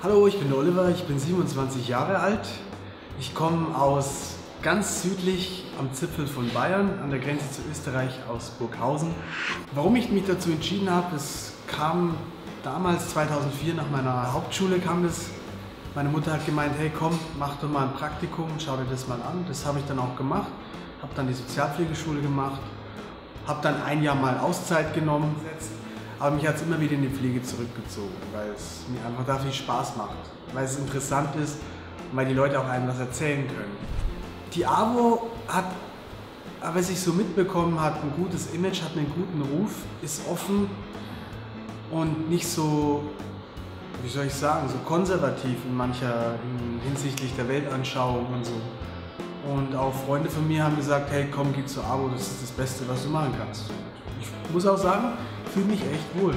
Hallo, ich bin Oliver, ich bin 27 Jahre alt. Ich komme aus ganz südlich am Zipfel von Bayern, an der Grenze zu Österreich aus Burghausen. Warum ich mich dazu entschieden habe, es kam damals 2004 nach meiner Hauptschule kam das. Meine Mutter hat gemeint, hey komm, mach doch mal ein Praktikum, schau dir das mal an. Das habe ich dann auch gemacht, habe dann die Sozialpflegeschule gemacht, habe dann ein Jahr mal Auszeit genommen. Aber mich hat es immer wieder in die Pflege zurückgezogen, weil es mir einfach da viel Spaß macht, weil es interessant ist und weil die Leute auch einem was erzählen können. Die AWO hat, was ich so mitbekommen hat, ein gutes Image, hat einen guten Ruf, ist offen und nicht so, wie soll ich sagen, so konservativ in mancher hinsichtlich der Weltanschauung und so. Und auch Freunde von mir haben gesagt, hey komm, geh zur AWO, das ist das Beste, was du machen kannst. Ich muss auch sagen, fühle mich echt wohl.